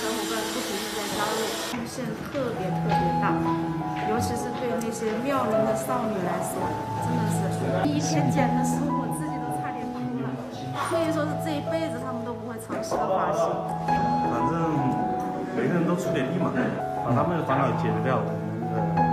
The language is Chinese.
小伙伴不停的在加入，贡献特别特别大，尤其是对那些妙龄的少女来说，真的是第一天剪的时候，我自己都差点哭了，可以说是这一辈子他们都不会尝试的发型。反正每个人都出点力嘛，把他们的烦恼解决掉，我们的。